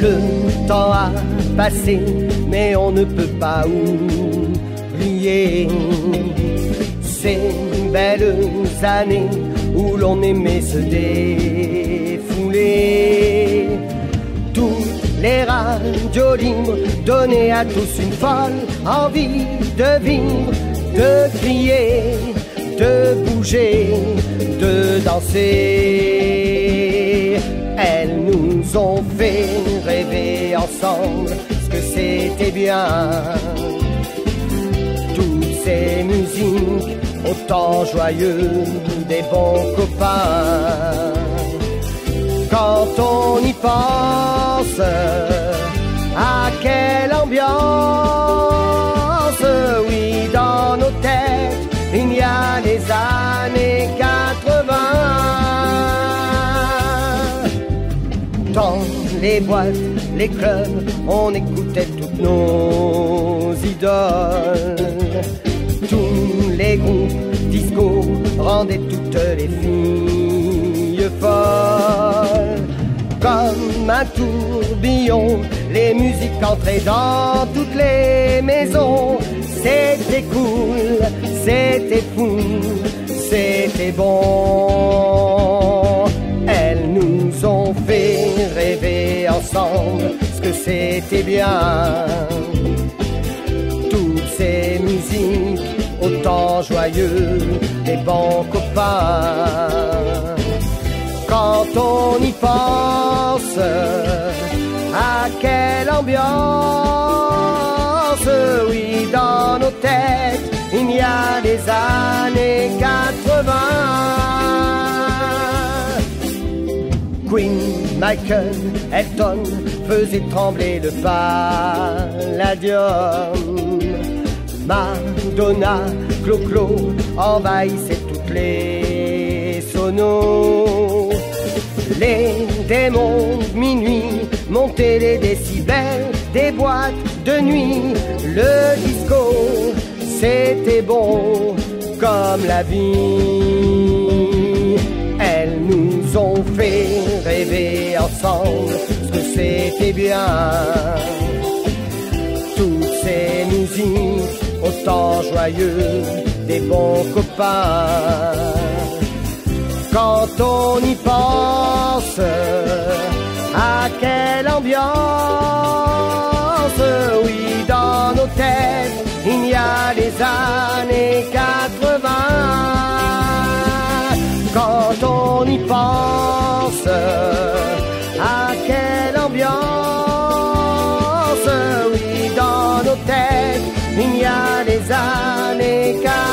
Le temps a passé, mais on ne peut pas oublier ces belles années où l'on aimait se défouler. Toutes les radios libres donnaient à tous une folle envie de vivre, de crier, de bouger, de danser. Elles nous ont fait ce que c'était bien. Toutes ces musiques autant joyeux des bons copains. Quand on y pense, à quelle ambiance, oui, dans nos têtes, il y a 80. Dans les boîtes, les clubs, on écoutait toutes nos idoles. Tous les groupes disco rendaient toutes les filles folles. Comme un tourbillon, les musiques entraient dans toutes les maisons. C'était cool, c'était fou, c'était bon. C'était bien. Toutes ces musiques, autant joyeux, des bons copains. Quand on y pense, à quelle ambiance, oui, dans nos têtes, il y a des années Michael, Elton faisaient trembler le palladium. Madonna, Clo-Clo envahissaient toutes les sonos. Les démons de minuit montaient les décibels des boîtes de nuit. Le disco, c'était bon comme la vie. Ce que c'était bien. Toutes ces musiques, autant joyeux, des bons copains. Quand on y pense, à quelle ambiance, oui, dans nos têtes, il y a les années 80. Quand on y pense, oui, dans